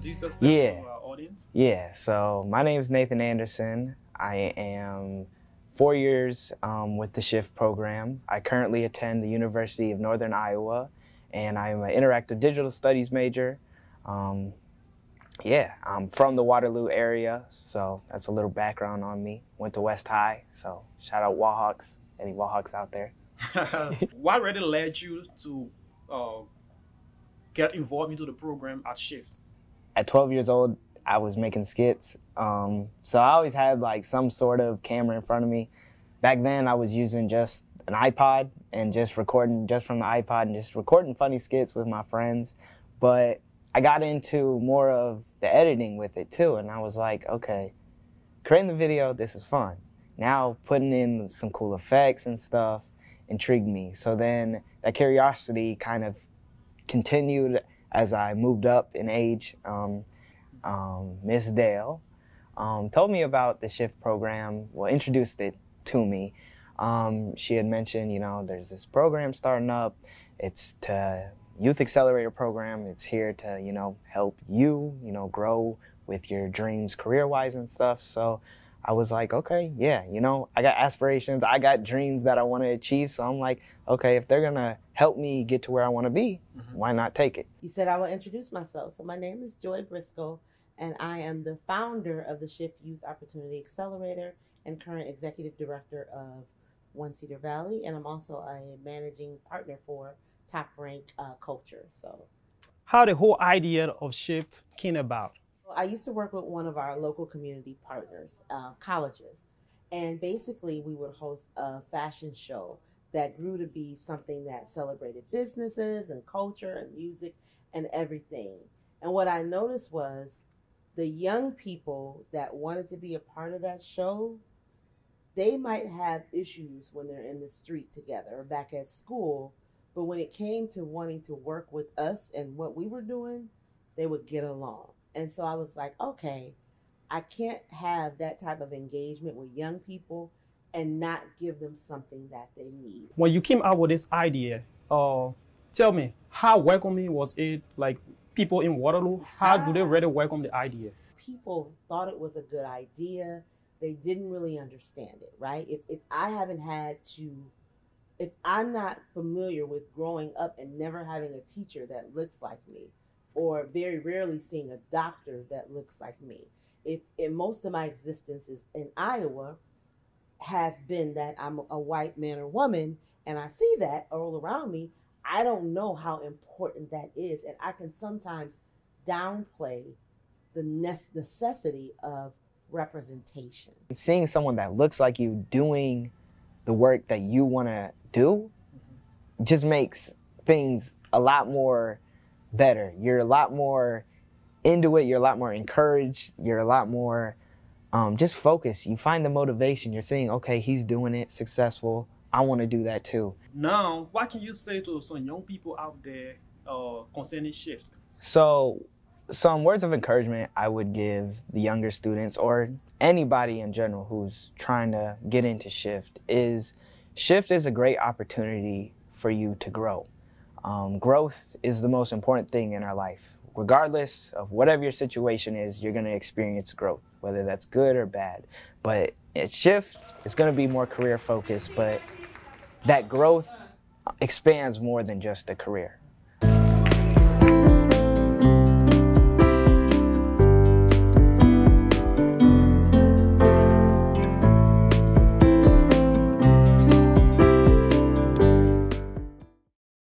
yourself Yeah. to our audience? Yeah, so my name is Nathan Anderson. I am four years um, with the SHIFT program. I currently attend the University of Northern Iowa, and I'm an interactive digital studies major. Um, yeah, I'm from the Waterloo area, so that's a little background on me. Went to West High, so shout out Wahawks. Any Wahawks out there? what really led you to uh, get involved into the program at Shift? At 12 years old, I was making skits. Um, so I always had like some sort of camera in front of me. Back then, I was using just an iPod and just recording just from the iPod and just recording funny skits with my friends. But I got into more of the editing with it too, and I was like, okay, creating the video, this is fun. Now putting in some cool effects and stuff intrigued me. So then that curiosity kind of continued as I moved up in age. Um, um, Miss Dale um, told me about the shift program. Well, introduced it to me. Um, she had mentioned, you know, there's this program starting up. It's to youth accelerator program. It's here to, you know, help you, you know, grow with your dreams career-wise and stuff. So I was like, okay, yeah, you know, I got aspirations, I got dreams that I want to achieve. So I'm like, okay, if they're gonna help me get to where I want to be, Mhm. why not take it? You said I will introduce myself. So my name is Joy Briscoe, and I am the founder of the Shift Youth Opportunity Accelerator and current executive director of One Cedar Valley, and I'm also a managing partner for Top Rank uh, Culture. So How the whole idea of Shift came about? I used to work with one of our local community partners, uh, colleges, and basically we would host a fashion show that grew to be something that celebrated businesses and culture and music and everything. And what I noticed was the young people that wanted to be a part of that show, they might have issues when they're in the street together or back at school. But when it came to wanting to work with us and what we were doing, they would get along. And so I was like, okay, I can't have that type of engagement with young people and not give them something that they need. When you came out with this idea, uh, tell me how welcoming was it? Like people in Waterloo, how do they really welcome the idea? People thought it was a good idea. They didn't really understand it, right? If, if I haven't had to, if I'm not familiar with growing up and never having a teacher that looks like me, or very rarely seeing a doctor that looks like me, if in most of my existence is in Iowa, has been that I'm a white man or woman, and I see that all around me, I don't know how important that is. And I can sometimes downplay the necessity of representation. seeing someone that looks like you doing the work that you want to do mm-hmm. just makes things a lot more better. You're a lot more into it. You're a lot more encouraged. You're a lot more um, just focused. You find the motivation. You're saying, okay, he's doing it successful. I want to do that too. Now, what can you say to some young people out there uh, concerning Shift? So, some words of encouragement I would give the younger students or anybody in general who's trying to get into shift is shift is a great opportunity for you to grow. Um, growth is the most important thing in our life. Regardless of whatever your situation is, you're going to experience growth, whether that's good or bad. But at shift, it's going to be more career focused, but that growth expands more than just a career.